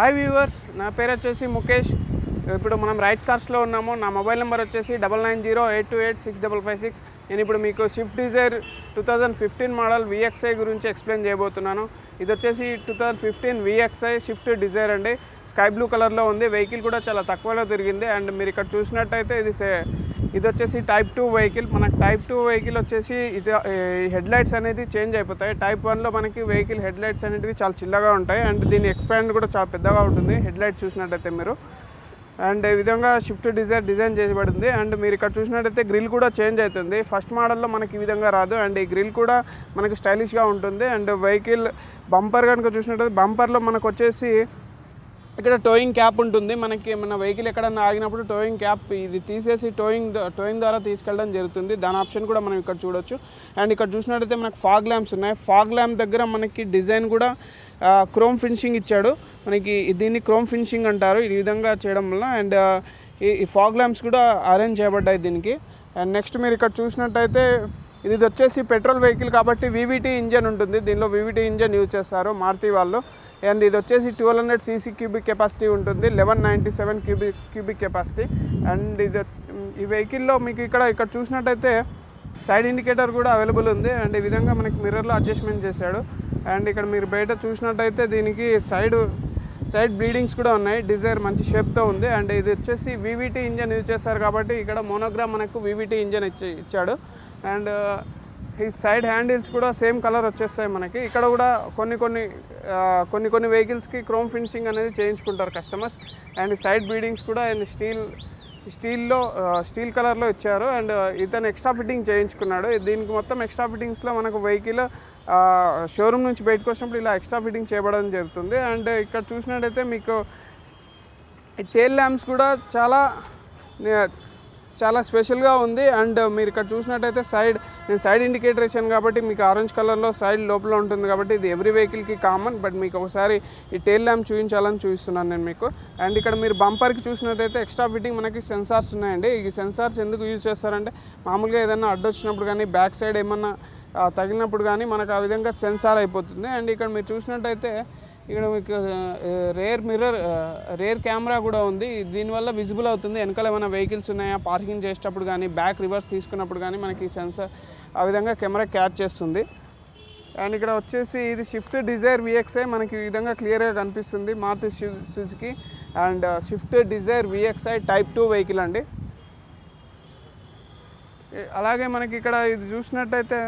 Hi viewers నా పేరు వచ్చేసి ముఖేష్. ఇప్పుడు మనం రైట్ కార్స్లో ఉన్నాము. నా మొబైల్ నెంబర్ వచ్చేసి double nine zero eight two eight six double five six. నేను ఇప్పుడు మీకు Swift Dzire two thousand fifteen model VXI గురించి ఎక్స్ప్లెయిన్ చేయబోతున్నాను. ఇది వచ్చేసి two thousand fifteen VXI Swift Dzire అండి. స్కై బ్లూ కలర్లో ఉంది. వెహికల్ కూడా చాలా తక్కువలో తిరిగింది. అండ్ మీరు ఇక్కడ చూసినట్టయితే ఇది సే- ఇది వచ్చేసి టైప్ టూ వెహికల్. మనకు టైప్ టూ వెహికల్ వచ్చేసి ఇది హెడ్ లైట్స్ అనేది చేంజ్ అయిపోతాయి. టైప్ వన్లో మనకి వెహికల్ హెడ్ లైట్స్ అనేటివి చాలా చిల్లగా ఉంటాయి. అండ్ దీని ఎక్స్పాండ్ కూడా చాలా పెద్దగా ఉంటుంది. హెడ్ లైట్ చూసినట్టయితే మీరు. అండ్ ఈ విధంగా షిఫ్ట్ డిజైన్ డిజైన్ చేయబడింది. అండ్ మీరు ఇక్కడ చూసినట్టయితే గ్రిల్ కూడా చేంజ్ అవుతుంది. ఫస్ట్ మోడల్లో మనకి ఈ విధంగా రాదు. అండ్ ఈ గ్రిల్ కూడా మనకి స్టైలిష్గా ఉంటుంది. అండ్ వెహికల్ బంపర్ కనుక చూసినట్టయితే బంపర్లో మనకు వచ్చేసి ఇక్కడ టోయింగ్ క్యాప్ ఉంటుంది. మనకి మన వెహికల్ ఎక్కడన్నా ఆగినప్పుడు టోయింగ్ క్యాప్ ఇది తీసేసి టోయింగ్ టోయింగ్ ద్వారా తీసుకెళ్ళడం జరుగుతుంది. దాని ఆప్షన్ కూడా మనం ఇక్కడ చూడొచ్చు. అండ్ ఇక్కడ చూసినట్టయితే మనకి ఫాగ్ ల్యాంప్స్ ఉన్నాయి. ఫాగ్ ల్యాంప్ దగ్గర మనకి డిజైన్ కూడా క్రోమ్ ఫినిషింగ్ ఇచ్చాడు. మనకి దీన్ని క్రోమ్ ఫినిషింగ్ అంటారు. ఈ విధంగా చేయడం వల్ల అండ్ ఈ ఫాగ్ ల్యాంప్స్ కూడా అరేంజ్ చేయబడ్డాయి దీనికి. అండ్ నెక్స్ట్ మీరు ఇక్కడ చూసినట్టయితే ఇది వచ్చేసి పెట్రోల్ వెహికల్ కాబట్టి వీవీటీ ఇంజన్ ఉంటుంది. దీనిలో వీవీటీ ఇంజన్ యూజ్ చేస్తారు. మారుతి వాళ్ళు. అండ్ ఇది వచ్చేసి twelve hundred CC cubic capacity ఉంటుంది eleven ninety seven cubic cubic capacity and ఇది ఈ వెహికల్లో మీకు ఇక్కడ ఇక్కడ చూసినట్టయితే సైడ్ ఇండికేటర్ కూడా అవైలబుల్ ఉంది. అండ్ ఈ విధంగా మనకి మిర్రర్లో అడ్జస్ట్మెంట్ చేశాడు. అండ్ ఇక్కడ మీరు బయట చూసినట్టయితే దీనికి సైడ్ సైడ్ బ్లీడింగ్స్ కూడా ఉన్నాయి. డిజైర్ మంచి షేప్తో ఉంది. అండ్ ఇది వచ్చేసి వీవీటీ ఇంజన్ యూజ్ చేస్తారు కాబట్టి ఇక్కడ మోనోగ్రామ్ మనకు వీవీటీ ఇంజన్ ఇచ్చి ఇచ్చాడు. అండ్ ఈ సైడ్ హ్యాండిల్స్ కూడా సేమ్ కలర్ వచ్చేస్తాయి మనకి. ఇక్కడ కూడా కొన్ని కొన్ని కొన్ని కొన్ని వెహికల్స్కి క్రోమ్ ఫినిషింగ్ అనేది చేయించుకుంటారు కస్టమర్స్ అండ్ సైడ్ బీడింగ్స్ కూడా అండ్ స్టీల్ స్టీల్లో స్టీల్ కలర్లో ఇచ్చారు. అండ్ ఇతను ఎక్స్ట్రా ఫిట్టింగ్ చేయించుకున్నాడు. దీనికి మొత్తం ఎక్స్ట్రా ఫిట్టింగ్స్లో మనకు వెహికల్ షోరూమ్ నుంచి బయటకు వచ్చినప్పుడు ఇలా ఎక్స్ట్రా ఫిట్టింగ్ చేయబడడం జరుగుతుంది. అండ్ ఇక్కడ చూసినట్టయితే మీకు టేల్ ల్యాంప్స్ కూడా చాలా చాలా స్పెషల్గా ఉంది. అండ్ మీరు ఇక్కడ చూసినట్టయితే సైడ్ నేను సైడ్ ఇండికేటర్ వేసాను కాబట్టి మీకు ఆరెంజ్ కలర్లో సైడ్ లోపల ఉంటుంది కాబట్టి ఇది ఎవ్రీ వెహికల్కి కామన్. బట్ మీకు ఒకసారి ఈ టేల్ ల్యాంప్ చూపించాలని చూపిస్తున్నాను నేను మీకు. అండ్ ఇక్కడ మీరు బంపర్కి చూసినట్టయితే ఎక్స్ట్రా ఫిట్టింగ్ మనకి సెన్సార్స్ ఉన్నాయండి. ఈ సెన్సార్స్ ఎందుకు యూజ్ చేస్తారంటే మామూలుగా ఏదైనా అడ్డొచ్చినప్పుడు కానీ బ్యాక్ సైడ్ ఏమన్నా తగిలినప్పుడు కానీ మనకు ఆ విధంగా సెన్సార్ అయిపోతుంది. అండ్ ఇక్కడ మీరు చూసినట్టయితే ఇక్కడ మీకు రేర్ మిర్రర్ రేర్ కెమెరా కూడా ఉంది. దీనివల్ల విజిబుల్ అవుతుంది. వెనకాల ఏమైనా వెహికల్స్ ఉన్నాయా? పార్కింగ్ చేసేటప్పుడు కానీ బ్యాక్ రివర్స్ తీసుకున్నప్పుడు కానీ మనకి సెన్సర్ సెన్సార్ ఆ విధంగా కెమెరా క్యాచ్ చేస్తుంది. అండ్ ఇక్కడ వచ్చేసి ఇది షిఫ్ట్ డిజైర్ విఎక్స్ఐ మనకి ఈ విధంగా క్లియర్గా కనిపిస్తుంది. Maruti Suzuki and Swift Dzire VXI type two vehicle అండి. అలాగే మనకి ఇక్కడ ఇది చూసినట్టయితే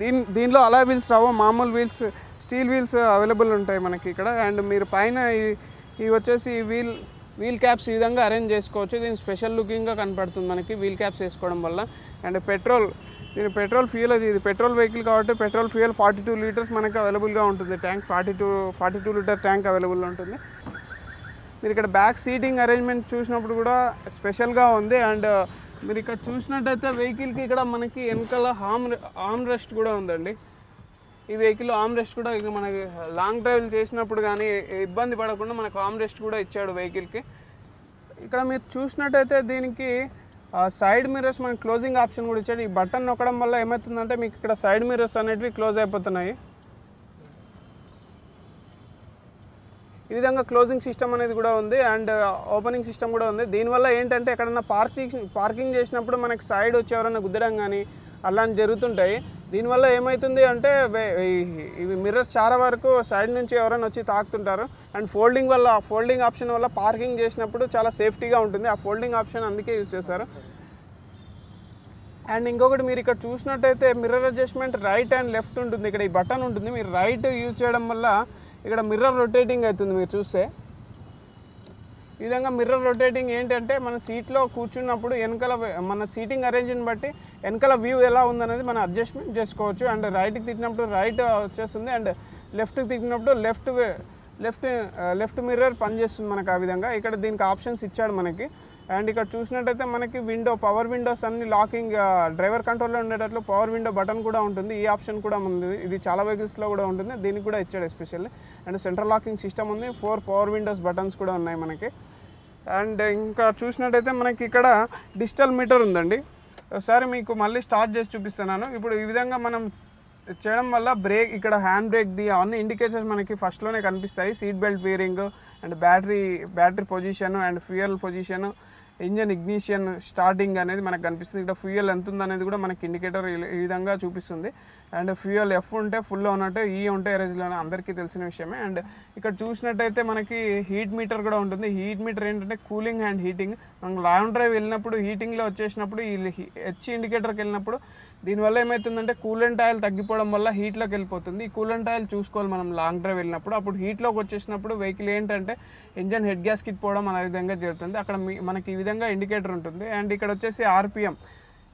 దీని దీనిలో అలా వీల్స్ రావు? మామూలు వీల్స్ స్టీల్ వీల్స్ అవైలబుల్ ఉంటాయి మనకి ఇక్కడ. అండ్ మీరు పైన ఈ- ఇవి వచ్చేసి వీల్ వీల్ క్యాప్స్ ఈ విధంగా అరేంజ్ చేసుకోవచ్చు. దీని స్పెషల్ లుకింగ్గా కనపడుతుంది మనకి వీల్ క్యాప్స్ వేసుకోవడం వల్ల. అండ్ పెట్రోల్ దీని పెట్రోల్ ఫ్యూయల్ ఇది పెట్రోల్ వెహికల్ కాబట్టి petrol fuel forty two litres మనకి అవైలబుల్గా ఉంటుంది. Tank forty two forty two litre tank available ఉంటుంది. మీరు ఇక్కడ బ్యాక్ సీటింగ్ అరేంజ్మెంట్ చూసినప్పుడు కూడా స్పెషల్గా ఉంది. అండ్ మీరు ఇక్కడ చూసినట్టయితే వెహికల్కి ఇక్కడ మనకి వెనకాల హామ్ ఆమ్ రెస్ట్ కూడా ఉందండి. ఈ వెహికల్ ఆమ్ రెస్ట్ కూడా ఇక మనకి లాంగ్ డ్రైవ్ చేసినప్పుడు కానీ ఇబ్బంది పడకుండా మనకు ఆమ్ రెస్ట్ కూడా ఇచ్చాడు వెహికల్కి. ఇక్కడ మీరు చూసినట్టయితే దీనికి సైడ్ మిర్రర్స్ మనకి క్లోజింగ్ ఆప్షన్ కూడా ఇచ్చాడు. ఈ బటన్ నొక్కడం వల్ల ఏమవుతుందంటే మీకు ఇక్కడ సైడ్ మిర్రర్స్ అనేటివి క్లోజ్ అయిపోతున్నాయి. ఈ విధంగా క్లోజింగ్ సిస్టమ్ అనేది కూడా ఉంది అండ్ ఓపెనింగ్ సిస్టమ్ కూడా ఉంది. దీనివల్ల ఏంటంటే ఎక్కడన్నా పార్కింగ్ పార్కింగ్ చేసినప్పుడు మనకి సైడ్ వచ్చి ఎవరైనా గుద్దడం కానీ అలాంటి జరుగుతుంటాయి. దీనివల్ల ఏమవుతుంది అంటే వే- ఈ- ఇవి మిర్రర్స్ చాలా వరకు సైడ్ నుంచి ఎవరైనా వచ్చి తాకుతుంటారు. అండ్ ఫోల్డింగ్ వల్ల ఫోల్డింగ్ ఆప్షన్ వల్ల పార్కింగ్ చేసినప్పుడు చాలా సేఫ్టీగా ఉంటుంది. ఆ ఫోల్డింగ్ ఆప్షన్ అందుకే యూజ్ చేస్తారు అండ్ ఇంకొకటి మీరు ఇక్కడ చూసినట్టయితే mirror adjustment right and left ఉంటుంది. ఇక్కడ ఈ బటన్ ఉంటుంది. మీరు రైట్ యూజ్ చేయడం వల్ల ఇక్కడ మిర్రర్ రొటేటింగ్ అవుతుంది మీరు చూస్తే. ఈ విధంగా మిర్రర్ రొటేటింగ్ ఏంటంటే మన సీట్లో కూర్చున్నప్పుడు వెనకాల మన సీటింగ్ అరేంజ్ని బట్టి వెనకాల వ్యూ ఎలా ఉందనేది మనం అడ్జస్ట్మెంట్ చేసుకోవచ్చు. అండ్ రైట్కి తిట్టినప్పుడు రైట్ uh, వచ్చేస్తుంది. అండ్ లెఫ్ట్కి తిట్టినప్పుడు లెఫ్ట్ లెఫ్ట్ లెఫ్ట్ మిర్రర్ పనిచేస్తుంది మనకు ఆ విధంగా. ఇక్కడ దీనికి ఆప్షన్స్ ఇచ్చాడు మనకి. అండ్ ఇక్కడ చూసినట్టయితే మనకి విండో పవర్ విండోస్ అన్ని లాకింగ్ డ్రైవర్ కంట్రోల్లో ఉండేటట్లు పవర్ విండో బటన్ కూడా ఉంటుంది. ఈ ఆప్షన్ కూడా ఉంది. ఇది చాలా వెహికల్స్లో కూడా ఉంటుంది. దీనికి కూడా ఇచ్చాడు especially and central locking system ఉంది. ఫోర్ పవర్ విండోస్ బటన్స్ కూడా ఉన్నాయి మనకి. అండ్ ఇంకా చూసినట్టయితే మనకి ఇక్కడ డిజిటల్ మీటర్ ఉందండి. ఒకసారి మీకు మళ్ళీ స్టార్ట్ చేసి చూపిస్తున్నాను. ఇప్పుడు ఈ విధంగా మనం చేయడం వల్ల బ్రేక్ ఇక్కడ హ్యాండ్ బ్రేక్ది అవన్నీ ఇండికేటర్స్ మనకి ఫస్ట్లోనే కనిపిస్తాయి. Seat belt wearing and battery battery position and fuel position engine ignition starting అనేది మనకు కనిపిస్తుంది. ఇక్కడ ఫ్యూయల్ ఎంత ఉందనేది కూడా మనకి ఇండికేటర్ ఈ విధంగా చూపిస్తుంది. అండ్ ఫ్యూయల్ ఎఫ్ ఉంటే ఫుల్ ఉన్నట్టు ఈ e ఉంటే ఎరేజ్లో అందరికీ తెలిసిన విషయమే. అండ్ ఇక్కడ చూసినట్టయితే మనకి హీట్ మీటర్ కూడా ఉంటుంది. హీట్ మీటర్ ఏంటంటే కూలింగ్ అండ్ హీటింగ్ మనం లాంగ్ డ్రైవ్ వెళ్ళినప్పుడు హీటింగ్లో వచ్చేసినప్పుడు ఈ హెచ్ ఇండికేటర్కి వెళ్ళినప్పుడు దీనివల్ల ఏమవుతుందంటే కూలెంట్ ఆయిల్ తగ్గిపోవడం వల్ల హీట్లోకి వెళ్ళిపోతుంది. ఈ కూలెంట్ ఆయిల్ చూసుకోవాలి మనం లాంగ్ డ్రైవ్ వెళ్ళినప్పుడు. అప్పుడు హీట్లోకి వచ్చేసినప్పుడు వెహికల్ ఏంటంటే ఇంజన్ హెడ్ గ్యాస్ కిట్ పోవడం అనే విధంగా జరుగుతుంది. అక్కడ మీ- మనకి ఈ విధంగా ఇండికేటర్ ఉంటుంది. అండ్ ఇక్కడ వచ్చేసి ఆర్పిఎం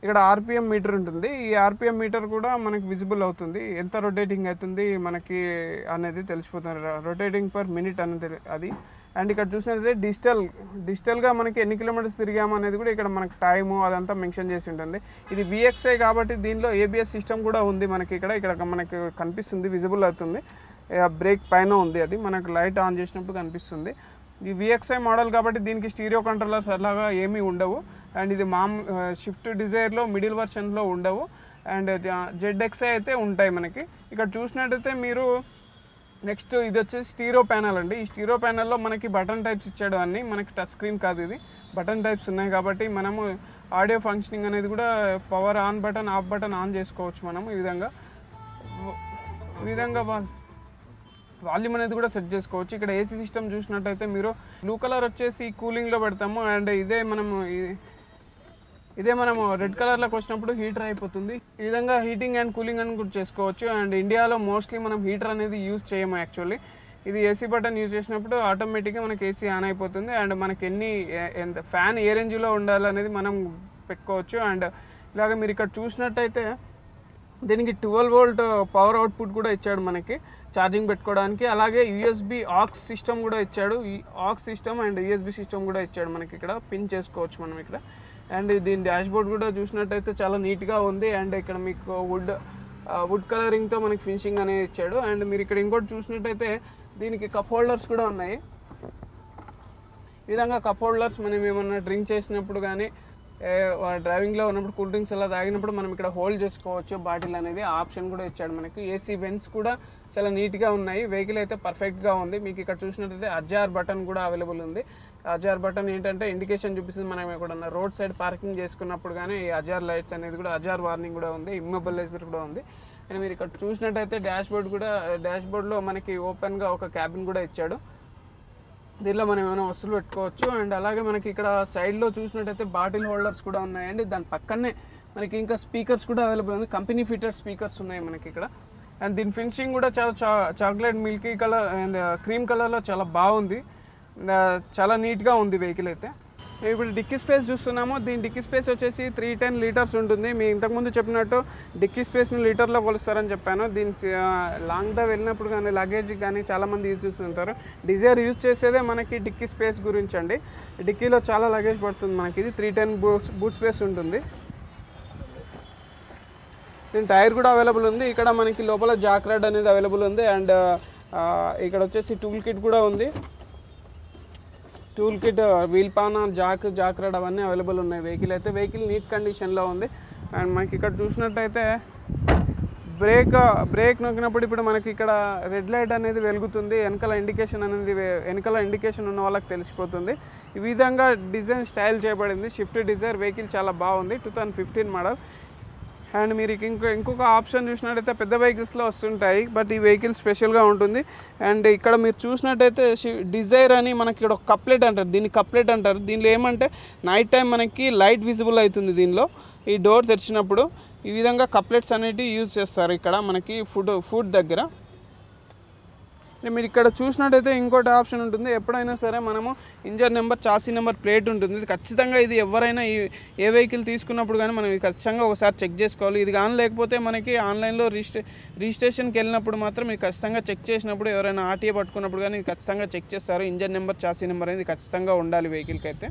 ఇక్కడ ఆర్పిఎం మీటర్ ఉంటుంది. ఈ ఆర్పిఎం మీటర్ కూడా మనకి విజిబుల్ అవుతుంది. ఎంత రొటేటింగ్ అవుతుంది మనకి అనేది తెలిసిపోతుంది. రొటేటింగ్ పర్ మినిట్ అనేది అది. అండ్ ఇక్కడ చూసినట్లయితే డిజిటల్ డిజిటల్గా మనకి ఎన్ని కిలోమీటర్స్ తిరిగాము అనేది కూడా ఇక్కడ మనకు టైము అదంతా మెన్షన్ చేసి ఉంటుంది. ఇది విఎక్స్ఐ కాబట్టి దీనిలో ఏబిఎస్ సిస్టమ్ కూడా ఉంది మనకి ఇక్కడ. ఇక్కడ మనకి కనిపిస్తుంది విజిబుల్ అవుతుంది. బ్రేక్ పైన ఉంది అది. మనకు లైట్ ఆన్ చేసినప్పుడు కనిపిస్తుంది. ఇది విఎక్స్ఐ మోడల్ కాబట్టి దీనికి స్టీరియో కంట్రోలర్స్ అలాగా ఏమీ ఉండవు. అండ్ ఇది మామ్ షిఫ్ట్ డిజైర్లో మిడిల్ వర్షన్లో ఉండవు. అండ్ జెడ్ఎక్స్ఐ అయితే ఉంటాయి మనకి. ఇక్కడ చూసినట్టయితే మీరు నెక్స్ట్ ఇది వచ్చేసి స్టీరో ప్యానల్ అండి. ఈ స్టీరో ప్యానల్లో మనకి బటన్ టైప్స్ ఇచ్చాడు అన్ని. మనకి టచ్ స్క్రీన్ కాదు ఇది. బటన్ టైప్స్ ఉన్నాయి కాబట్టి మనము ఆడియో ఫంక్షనింగ్ అనేది కూడా power on button off button on చేసుకోవచ్చు మనము ఈ విధంగా. ఈ విధంగా వాల్యూమ్ అనేది కూడా సెట్ చేసుకోవచ్చు. ఇక్కడ ఏసీ సిస్టమ్ చూసినట్టయితే మీరు బ్లూ కలర్ వచ్చేసి కూలింగ్లో పెడతాము. అండ్ ఇదే మనము ఇదే మనము రెడ్ కలర్లోకి వచ్చినప్పుడు హీటర్ అయిపోతుంది. ఈ విధంగా హీటింగ్ అండ్ కూలింగ్ అని కూడా చేసుకోవచ్చు. అండ్ ఇండియాలో మోస్ట్లీ మనం హీటర్ అనేది యూజ్ చేయము యాక్చువల్లీ. ఇది ఏసీ బటన్ యూజ్ చేసినప్పుడు ఆటోమేటిక్గా మనకి ఏసీ ఆన్ అయిపోతుంది. అండ్ మనకి ఎన్ని ఎంత ఫ్యాన్ ఏ రేంజ్లో ఉండాలనేది మనం పెట్టుకోవచ్చు. అండ్ ఇలాగ మీరు ఇక్కడ చూసినట్టయితే దీనికి ట్వెల్వ్ వోల్ట్ పవర్ అవుట్పుట్ కూడా ఇచ్చాడు మనకి ఛార్జింగ్ పెట్టుకోవడానికి. అలాగే యూఎస్బి ఆక్స్ సిస్టమ్ కూడా ఇచ్చాడు. ఈ aux system and USB system కూడా ఇచ్చాడు మనకి ఇక్కడ. పిన్ చేసుకోవచ్చు మనం ఇక్కడ. అండ్ దీని డాష్ బోర్డ్ కూడా చూసినట్టయితే చాలా నీట్గా ఉంది. అండ్ ఇక్కడ మీకు వుడ్ వుడ్ కలరింగ్తో మనకి ఫినిషింగ్ అనేది ఇచ్చాడు. అండ్ మీరు ఇక్కడ ఇంకోటి చూసినట్టయితే దీనికి కప్ హోల్డర్స్ కూడా ఉన్నాయి. ఈ విధంగా కప్ హోల్డర్స్ మనం ఏమన్నా డ్రింక్ చేసినప్పుడు కానీ డ్రైవింగ్లో ఉన్నప్పుడు కూల్ డ్రింక్స్ అలా తాగినప్పుడు మనం ఇక్కడ హోల్డ్ చేసుకోవచ్చు. బాటిల్ అనేది ఆప్షన్ కూడా ఇచ్చాడు మనకి. ఏసీ వెంట్స్ కూడా చాలా నీట్గా ఉన్నాయి. వెహికల్ అయితే పర్ఫెక్ట్గా ఉంది. మీకు ఇక్కడ చూసినట్టయితే అజార్ బటన్ కూడా అవైలబుల్ ఉంది. అజార్ బటన్ ఏంటంటే ఇండికేషన్ చూపిస్తుంది మనం ఎక్కడన్నా రోడ్ సైడ్ పార్కింగ్ చేసుకున్నప్పుడు కానీ ఈ అజార్ లైట్స్ అనేది కూడా అజార్ వార్నింగ్ కూడా ఉంది ఇమ్మొబిలైజర్ కూడా ఉంది. అండ్ మీరు ఇక్కడ చూసినట్టయితే డాష్ బోర్డ్ కూడా డాష్ బోర్డ్లో మనకి ఓపెన్గా ఒక క్యాబిన్ కూడా ఇచ్చాడు. దీనిలో మనం ఏమైనా వస్తువులు పెట్టుకోవచ్చు. అండ్ అలాగే మనకి ఇక్కడ సైడ్లో చూసినట్టయితే బాటిల్ హోల్డర్స్ కూడా ఉన్నాయండి. దాని పక్కనే మనకి ఇంకా స్పీకర్స్ కూడా అవైలబుల్ ఉంది. కంపెనీ ఫిటెడ్ స్పీకర్స్ ఉన్నాయి మనకి ఇక్కడ. అండ్ దీని ఫినిషింగ్ కూడా చాలా చా chocolate milky colour and cream కలర్లో చాలా బాగుంది. చాలా నీట్గా ఉంది వెహికల్ అయితే. ఇప్పుడు డిక్కీ స్పేస్ చూస్తున్నాము. దీని డిక్కీ స్పేస్ వచ్చేసి త్రీ టెన్ లీటర్స్ ఉంటుంది. మీ ఇంతకుముందు చెప్పినట్టు డిక్కీ స్పేస్ని లీటర్లో కొలుస్తారని చెప్పాను. దీని లాంగ్ డ్రైవ్ వెళ్ళినప్పుడు కానీ లగేజ్ కానీ చాలామంది యూజ్ చేస్తుంటారు. డిజైర్ యూజ్ చేసేదే మనకి డిక్కీ స్పేస్ గురించి అండి. డిక్కీలో చాలా లగేజ్ పడుతుంది మనకి. ఇది three ten boot boot space ఉంటుంది. దీని టైర్ కూడా అవైలబుల్ ఉంది. ఇక్కడ మనకి లోపల జాక్ రాడ్ అనేది అవైలబుల్ ఉంది. అండ్ ఇక్కడ వచ్చేసి టూల్ కిట్ కూడా ఉంది. టూల్ కిట్ వీల్ పాన జాక్ జాక్ రాడ్ అవన్నీ అవైలబుల్ ఉన్నాయి. వెహికల్ అయితే వెహికల్ నీట్ కండిషన్లో ఉంది. అండ్ మనకి ఇక్కడ చూసినట్టయితే బ్రేక్ బ్రేక్ నొక్కినప్పుడు ఇప్పుడు మనకి ఇక్కడ రెడ్ లైట్ అనేది వెలుగుతుంది. వెనకాల ఇండికేషన్ అనేది వెనకాల ఇండికేషన్ ఉన్న వాళ్ళకి తెలిసిపోతుంది. ఈ విధంగా డిజైన్ స్టైల్ చేయబడింది. షిఫ్ట్ డిజైర్ వెహికల్ చాలా బాగుంది. Two thousand fifteen model. And మీరు ఇంకో ఇంకొక ఆప్షన్ చూసినట్టయితే పెద్ద వెహికల్స్లో వస్తుంటాయి బట్ ఈ వెహికల్ స్పెషల్గా ఉంటుంది. అండ్ ఇక్కడ మీరు చూసినట్టయితే డిజైర్ అని మనకి ఇక్కడ ఒక కప్లెట్ అంటారు. దీన్ని కప్లెట్ అంటారు. దీనిలో ఏమంటే నైట్ టైం మనకి లైట్ విజిబుల్ అవుతుంది దీనిలో. ఈ డోర్ తెరిచినప్పుడు ఈ విధంగా కప్లెట్స్ అనేటివి యూజ్ చేస్తారు ఇక్కడ మనకి ఫుడ్ ఫుడ్ దగ్గర. మీరు ఇక్కడ చూసినట్టయితే ఇంకోటి ఆప్షన్ ఉంటుంది. ఎప్పుడైనా సరే మనము engine number chassis number plate ఉంటుంది. ఇది ఖచ్చితంగా ఇది ఎవరైనా ఈ ఏ వెహికల్ తీసుకున్నప్పుడు కానీ మనం ఇది ఖచ్చితంగా ఒకసారి చెక్ చేసుకోవాలి. ఇది కానీ లేకపోతే మనకి ఆన్లైన్లో రిజిస్ట్రే రిజిస్ట్రేషన్కి వెళ్ళినప్పుడు మాత్రం ఇది ఖచ్చితంగా చెక్ చేసినప్పుడు ఎవరైనా ఆర్టీఏ పట్టుకున్నప్పుడు కానీ ఇది ఖచ్చితంగా చెక్ చేస్తారు. ఇంజన్ నెంబర్ చాసీ నెంబర్ అనేది ఖచ్చితంగా ఉండాలి వెహికల్కి అయితే.